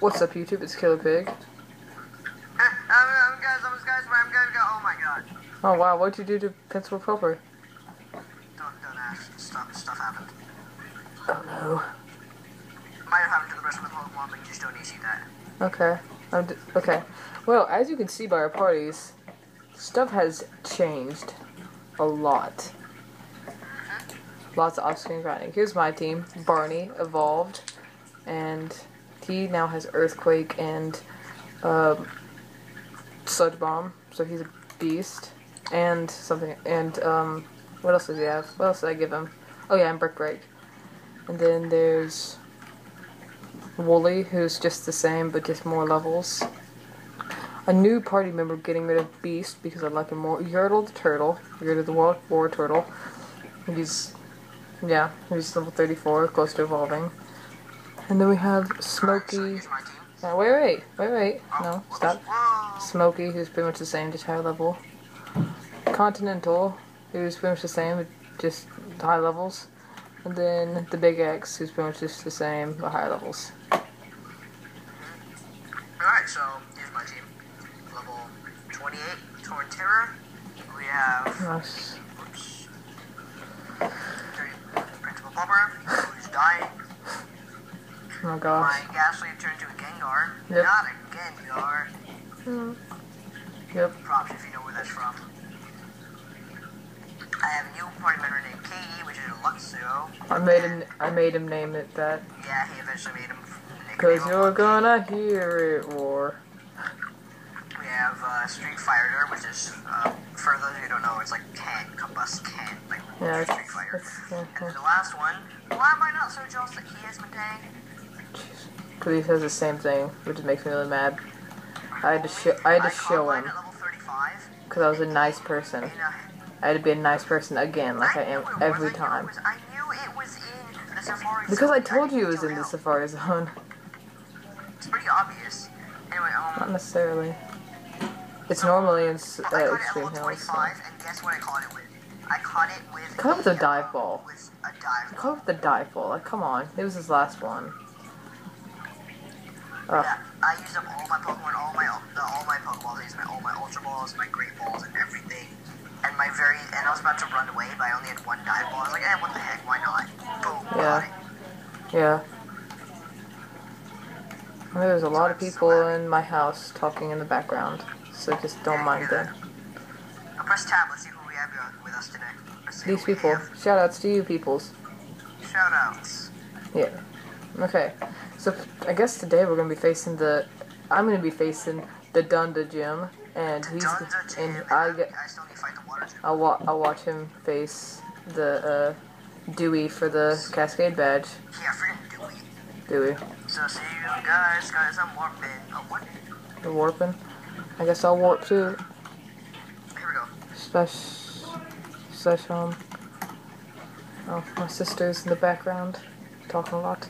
What's up, YouTube? It's Killer Pig. I'm, I'm guys, I'm guys, I'm gonna go. Oh my god. Oh wow, what'd you do to Pencil Proper? Don't, don't ask. Stuff, stuff happened. Oh no. Might have happened to the rest of the Pokemon, but you just don't need to see that. Okay. I'm d- okay. Well, as you can see by our parties, stuff has changed a lot. Mm-hmm. Lots of off-screen grinding. Here's my team. Barney evolved, and he now has Earthquake and um, Sludge Bomb, so he's a beast. And something. And um, what else does he have? What else did I give him? Oh yeah, and Brick Break. And then there's Wooly, who's just the same but just more levels. A new party member getting rid of Beast because I like him more. Yertle the Turtle. Yertle the War, War Turtle. He's, yeah, he's level 34, close to evolving. And then we have Smokey. here's my team. Uh, wait, wait, wait, wait. No, stop. Smokey, who's pretty much the same, just higher level. Continental, who's pretty much the same, but just high levels. And then the Big X, who's pretty much just the same, but higher levels. Alright, so here's my team. Level 28, Torn Terror. We have Nice. oops, Principal Bubber, who's dying. Oh my gosh. My Gastly turned to a Gengar. Yep. Not a Gengar. Hmm. Yep. Props if you know where that's from. I have a new party member named Katie, which is a Luxio. I made him. I made him name it that. Yeah, he eventually made him. Cause you're gonna hear it roar. We have uh, Street Fighter, which is, uh, for those who don't know, it's like can Combust can like Yeah, Street Fighter. it's yeah, And yeah. the last one, why am I not so jealous that he has Metang? Cause he says the same thing, which makes me really mad. I had to show. I had to show him. at level 35. Cause I was a nice person. In a, I had to be a nice person again, like I knew am every I time. was- I knew it was in the Safari Because. I told you it was in the Safari Zone. It's pretty obvious. Anyway, Not um, necessarily. It's normally in I uh, Extreme Hills. So. and guess what I caught it with? I caught it with Caught it with a dive uh, ball. With a dive ball. Call it the dive ball. Like, come on. It was his last one. Yeah, I used up all my Pokemon, all my the, all my Pokeballs. I used my all my Ultra Balls, my Great Balls, and everything. And my very and I was about to run away, but I only had one dive ball. I was like, eh, what the heck? Why not? Boom, Yeah. Yeah. There's a lot of people in my house talking in the background, so just don't mind them. Now press tab. Let's see who we have uh, with us today. These people. Shoutouts to you peoples. Shout outs. Yeah. Okay. So I guess today we're gonna be facing the. I'm gonna be facing the Dunda Gym, and he's and I get. I still need to fight the water gym. I'll wa- I'll watch him face the uh, Dewey for the Cascade badge. Yeah, freaking Dewey. Dewey. So see you guys, guys. I'm warping. Oh, what? The warping. I guess I'll warp too. Here we go. Slash. Slash home. Oh, my sister's in the background, talking a lot.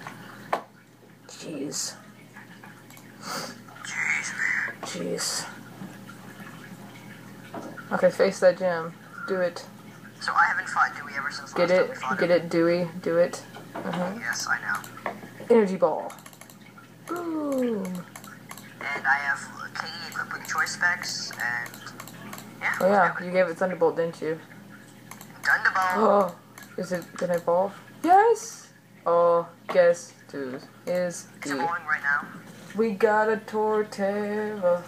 Jeez. Jeez, man. Jeez. Okay, face that gym. Do it. So I haven't fought Dewey ever since Get it. Get it, Dewey. Do it. uh Yes, I know. Energy ball. Boom. And I have Katie equipped with choice specs, and yeah. Oh yeah, you gave it Thunderbolt, didn't you? Thunderbolt. Oh, is it gonna evolve? Yes. Oh, guess who is It's the? evolving right now. We got a Torterra.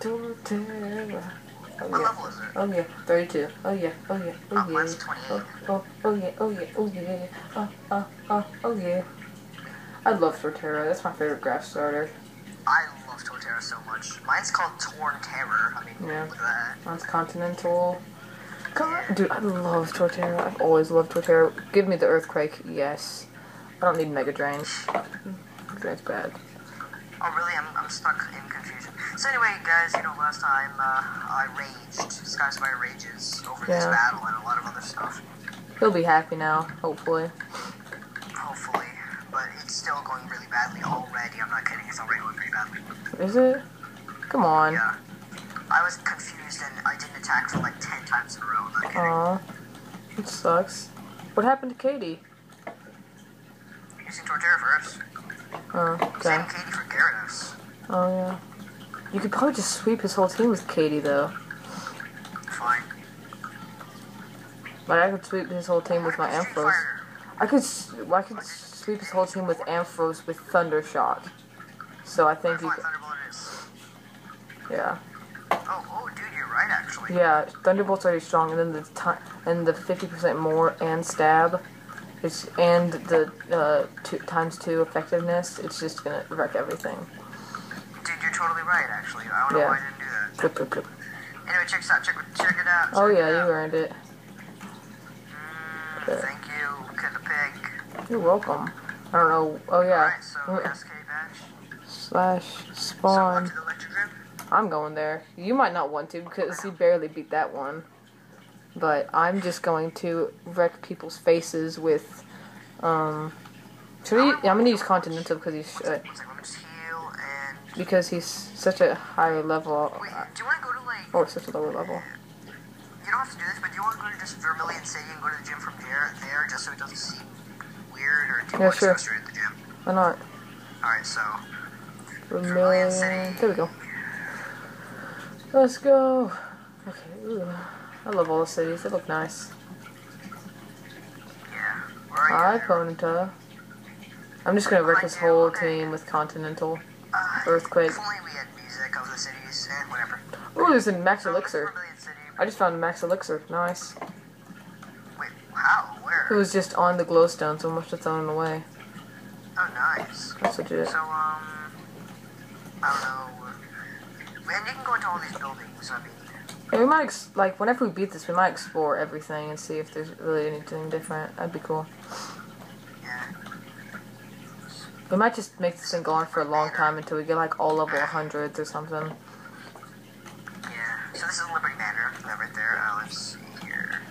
Torterra. Oh What yeah. level is it? Oh yeah, 32. Oh yeah, oh yeah, oh Oh, yeah. mine's 28. Oh, oh, oh yeah, oh yeah, oh yeah. Oh, yeah. oh, oh, oh yeah. I love Torterra. That's my favorite grass starter. I love Torterra so much. Mine's called Torn Terror. I mean, Yeah. look at that. Mine's Continental. Come on. Dude, I love Torterra. I've always loved Torterra. Give me the Earthquake, yes. I don't need Mega Drain. Drain's bad. Oh, really? I'm, I'm stuck in confusion. So anyway, guys, you know, last time uh, I raged. Skyspyer rages over this battle and a lot of other stuff. He'll be happy now, hopefully. Hopefully. But it's still going really badly already. I'm not kidding. It's already going pretty badly. Is it? Come on. Yeah. I was confused and I didn't attack for like 10 times in a row. I'm not kidding. Aw. It sucks. What happened to Katie? Using Torterra first. Oh, okay. Same Katie for Gyarados. Oh yeah. You could probably just sweep his whole team with Katie though. Fine. But I could sweep his whole team with my Ampharos. I could s- I could sweep his whole team with Ampharos with Thunder Shock. So I think you could, Thunderbolt it is. yeah. Oh, oh, dude, you're right, actually. Yeah, Thunderbolt's already strong, and then the time and the fifty percent more and stab, it's and the uh, two, times two effectiveness. It's just gonna wreck everything. Dude, you're totally right, actually. I don't know why I didn't do that. Clip, clip, clip. Anyway, check this out. Check, check it out. Oh yeah, it you out. earned it. Mm, thank you, Kid the Pig. You're welcome. I don't know. Oh yeah. Alright, so SK badge. Slash spawn. the. I'm going there. You might not want to because you barely beat that one. But I'm just going to wreck people's faces with, um. Should he? Yeah, I'm gonna use Continental because he's uh, One second, let me just heal and. because he's such a higher level Wait, uh, do you want to go to like. or such a lower level. You don't have to do this, but do you want to go to just Vermilion City and go to the gym from there, there just so it doesn't seem weird, or do Yeah, sure. go straight to the gym? Why not? Alright, so. Vermilion. City. There we go. Let's go. Okay. Ooh. I love all the cities. They look nice. Yeah. Hi? Ponyta. I'm just gonna wreck this whole team with Continental. Uh, Earthquake. If only we had music of the cities and whatever. Ooh, there's a Max Elixir. I just found a Max Elixir. Nice. Wait, how? Where? It was just on the glowstone, so I must have thrown it away. Oh, nice. That's legit. So, um, I don't know. And you can go into all these buildings. I mean, Yeah, we might, ex- like, whenever we beat this, we might explore everything and see if there's really anything different. That'd be cool. We might just make this thing go on for a long time until we get, like, all level 100s or something. Yeah. So this is Liberty Manor, that right there. Uh, let's see here.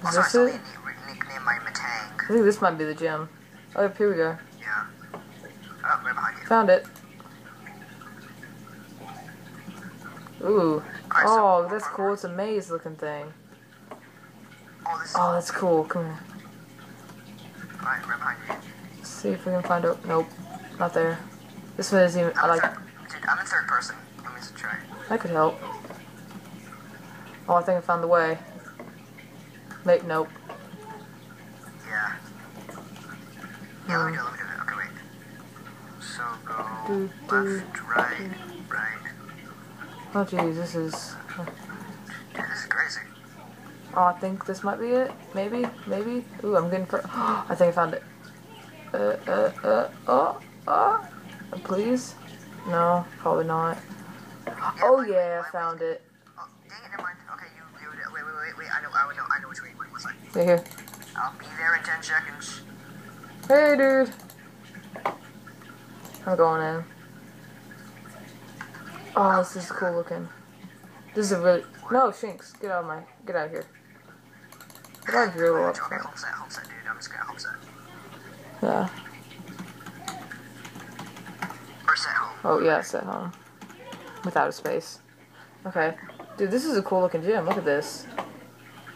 Is Also, I this saw it? nicknamed my Metang. I think this might be the gym. Oh, here we go. Yeah. Oh, right behind you. Found it. Ooh. Oh, that's cool. It's a maze looking thing. Oh, this. Oh, that's cool. Come here. Alright, right behind you. Let's see if we can find out. Nope. Not there. This one isn't even. I like. dude, I'm in third person. Let me just try. That could help. Oh, I think I found the way. Wait, nope. Yeah. Yeah, let me hmm. do it, let me do it. Okay, wait. So go Do, do, left, right, right. Oh, geez, this is. Dude, this is crazy. Oh, I think this might be it. Maybe, maybe. Ooh, I'm getting for. I think I found it. Uh, uh, uh, oh, oh. Please? No, probably not. Oh yeah, I found it. Oh, dang it, never mind. Okay, you, you, wait, wait, wait, wait. I know, I know, I know which way, what it was like. Right here. I'll be there in 10 seconds. Hey, dude. I'm going in. Oh, this is cool looking. This is a really no Shinx. Get out of my get out of here. Get out of here, little upset. home set, home set, dude. I'm just gonna home set. Yeah. Oh yeah, it's at home. Without a space. Okay. Dude, this is a cool looking gym. Look at this.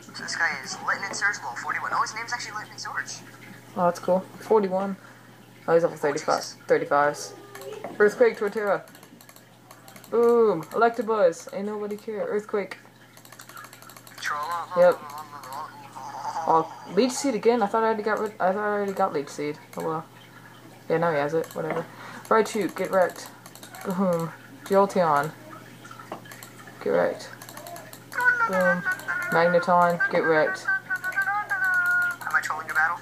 So this guy is Lightning Surge level 41. Oh, his name's actually Lightning Surge. Oh, that's cool. 41. Oh, he's level 35. 35s. Earthquake, Torterra. Boom. Electabuzz. Ain't nobody care. Earthquake. Yep. Oh, Leech Seed again? I thought I already got rid- I thought I already got Leech Seed. Oh well. Yeah, now he has it. Whatever. Raichu, get wrecked. Boom. Jolteon. Get wrecked. Boom. Magneton, get wrecked. Am I trolling your battle?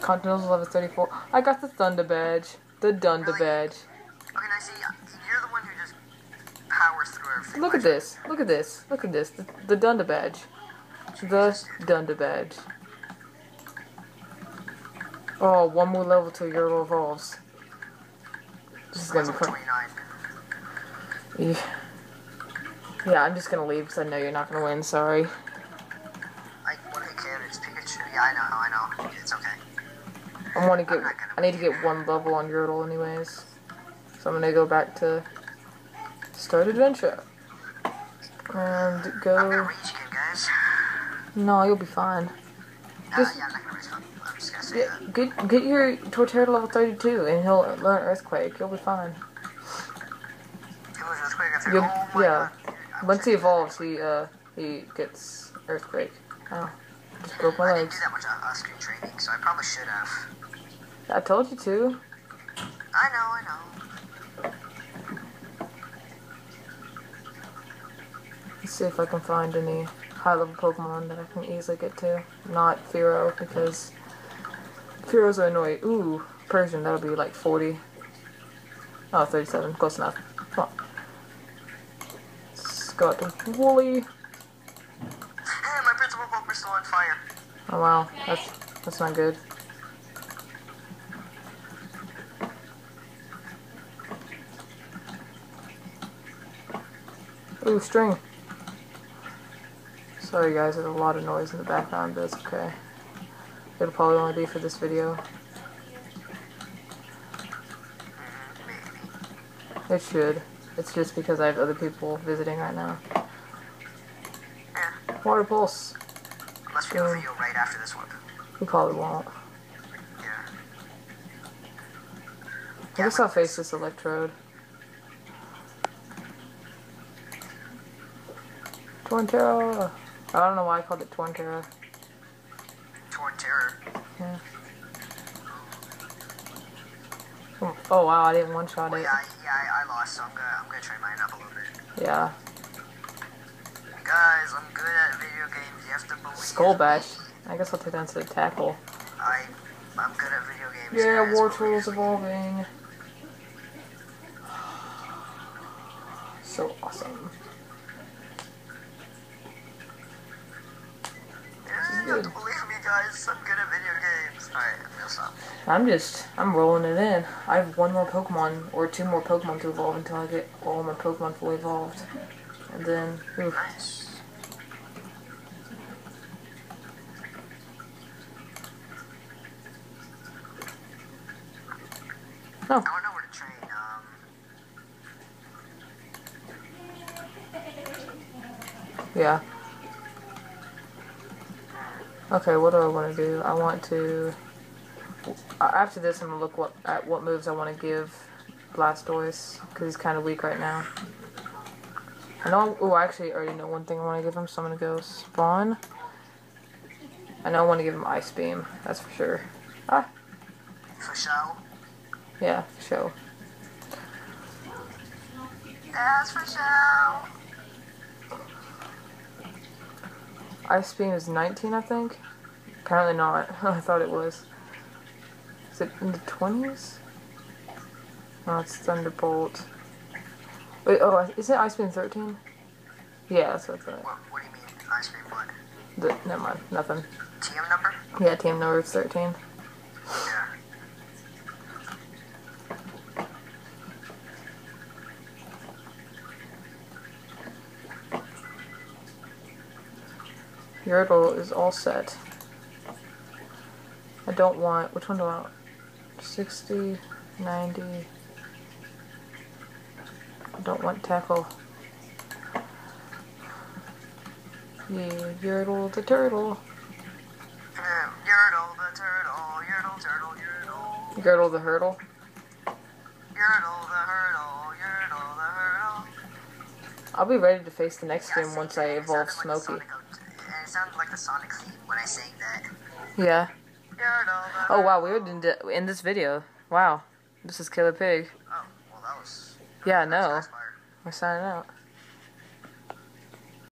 Continental's level 34. I got the Thunder Badge. The Dunda Badge. Okay, now see, Look at this. Look at this. Look at this. The, the Dunda Badge. The Dunda Badge. Oh, one more level till your evolves. This is gonna be fun. 29. Yeah. Yeah, I'm just gonna leave because I know you're not gonna win. Sorry. I want to can it's Pikachu. Yeah, I know, I know. It's okay. I want to get. I need to get one level on Yordle, anyways. So I'm gonna go back to start adventure and go. reach again, guys. No, you'll be fine. Uh, Just- yeah, I'm not gonna reach. I'm just gonna say Get, get, get your Torterra to level 32 and he'll learn Earthquake. You'll be fine. It was earthquake. I said, You'll- oh yeah. Once he evolves, he, uh, he gets Earthquake. Oh, just broke my I didn't legs. do that much uh, screen training, so I probably should have. I told you to. I know, I know. See if I can find any high level Pokemon that I can easily get to. Not Fearow, because Fearows are annoying. Ooh, Persian, that'll be like 40. Oh, 37. Close enough. Come on. Let's go out Wooly. Hey, my principal Pokemon's still on fire. Oh wow, that's that's not good. Ooh, string. Sorry guys, there's a lot of noise in the background, but it's okay. It'll probably only be for this video. It should. It's just because I have other people visiting right now. Yeah. Water pulse. Unless we a Yeah. video right after this one. We probably won't. Yeah. I guess I'll face this electrode. Tornterra! I don't know why I called it Tornterra. Torn Terror. Oh, oh wow, I didn't one shot Well, it. yeah, I, yeah, I, lost, so I'm gonna, I'm gonna train mine up a little bit. Yeah. Guys, I'm good at video games. You have to believe. Skull Bash. I guess I'll take that instead of tackle. I, I'm good at video games. Yeah, guys, believe me. evolving. So awesome. Yeah, you have to believe me, guys. I'm good at video games. Alright, stop. I'm just, I'm rolling it in. I have one more Pokemon, or two more Pokemon to evolve until I get all my Pokemon fully evolved. And then, oof. Nice. Oh. I don't know where to train. Um, Yeah. Okay, what do I want to do? I want to. After this, I'm gonna look what at what moves I want to give Blastoise because he's kind of weak right now. I know. Oh, I actually already know one thing I want to give him, so I'm gonna go Spawn. I know I want to give him Ice Beam. That's for sure. Ah, for show. yeah, for sure. That's for show. Ice Beam is 19, I think. Apparently not. I thought it was. Is it in the 20s? No, it's Thunderbolt. Wait, oh, is it Ice Beam 13? Yeah, that's what I thought. What, what do you mean? Ice cream what? The, never mind, nothing. TM number? Yeah, team number is 13. Yordle is all set. I don't want, which one do I want? 60, 90. I don't want tackle. Yeah, Yordle the turtle. Oh, yeah, Yordle the turtle, Yordle, turtle, Yordle. Girdle the hurdle. Yordle the hurdle, Yordle the hurdle. I'll be ready to face the next Yeah, game once I evolve sounded Yeah. Oh wow, we were in, in this video. Wow. This is Killer Pig. Oh, well, that was. Yeah, no. We're signing out.